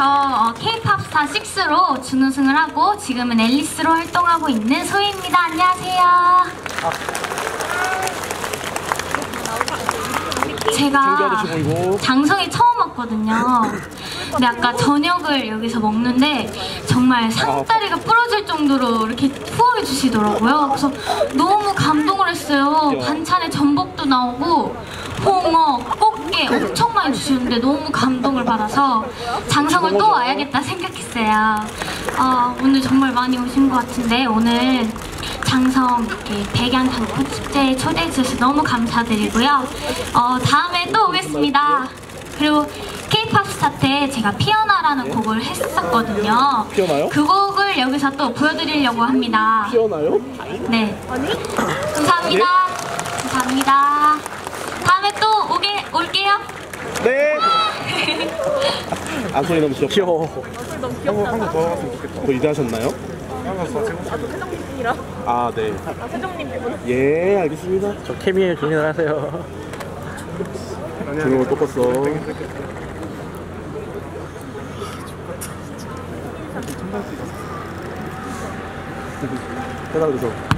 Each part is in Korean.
저 어, K-pop 스타 6로 준우승을 하고 지금은 앨리스로 활동하고 있는 소희입니다. 안녕하세요. 제가 장성에 처음 왔거든요. 근데 아까 저녁을 여기서 먹는데 정말 상다리가 부러질 정도로 이렇게 투어해 주시더라고요. 그래서 너무 감동을 했어요. 반찬에 전복도 나오고 홍어, 꽃게 엄청 많이 주시는데 너무 감동을 받아서 장성을 또 와야겠다 생각했어요. 어, 오늘 정말 많이 오신 것 같은데 오늘 장성 이렇게 백양 단풍 축제에 초대해 주셔서 너무 감사드리고요. 어, 다음에 또 오겠습니다. 그리고 K-pop 스타 때 제가 피어나라는 곡을 했었거든요. 피어나요? 그 곡을 여기서 또 보여드리려고 합니다. 피어나요? 네. 감사합니다. 감사합니다. 다음에 또 오게 올게요. 네. 아 소리 너무 귀엽다. 귀여워. 한국 한국 더 갔으면 좋겠다. 뭐 이대하셨나요? 아 네. 세종님 때문에 예 알겠습니다. 저 케미에 조심하세요. 조명을 또 껐어. 해라 그래서.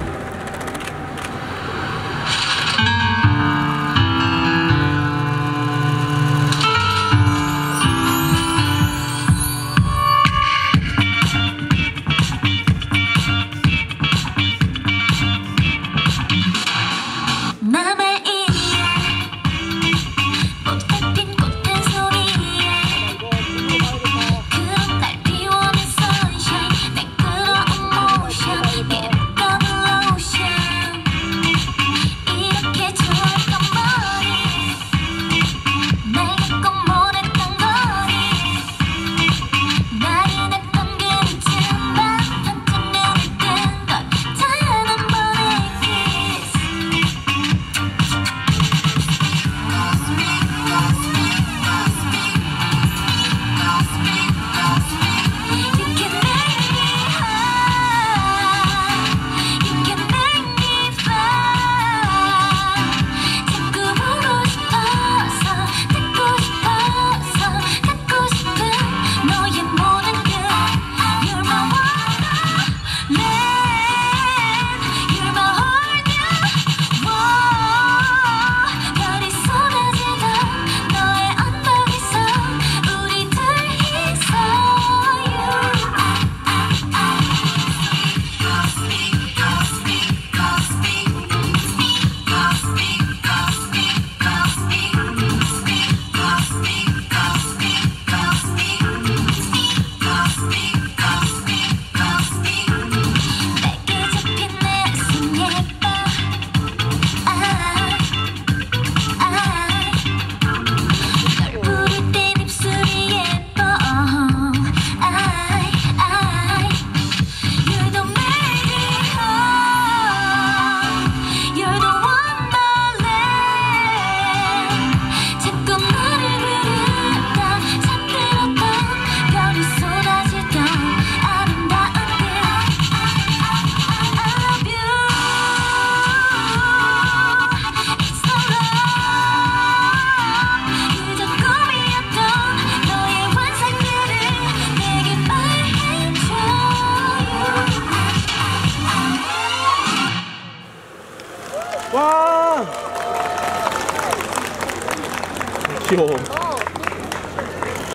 와. 귀여워.